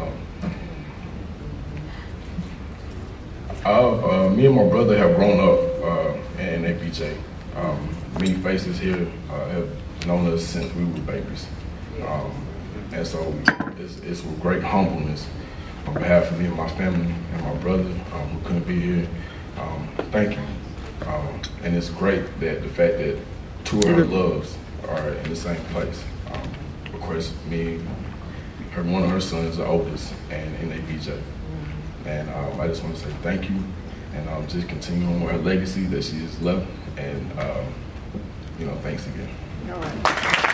phone. Uh, uh, me and my brother have grown up uh, in APJ. Um, many faces here uh, have known us since we were babies. Um, and so it's, it's with great humbleness on behalf of me and my family and my brother um, who couldn't be here. Um, thank you. Um, and it's great that the fact that two of our loves are in the same place. Um, of course, me, her one of her sons the oldest, and in APJ. And um, I just want to say thank you, and um, just continue on with her legacy that she has left. And um, you know, thanks again. All right.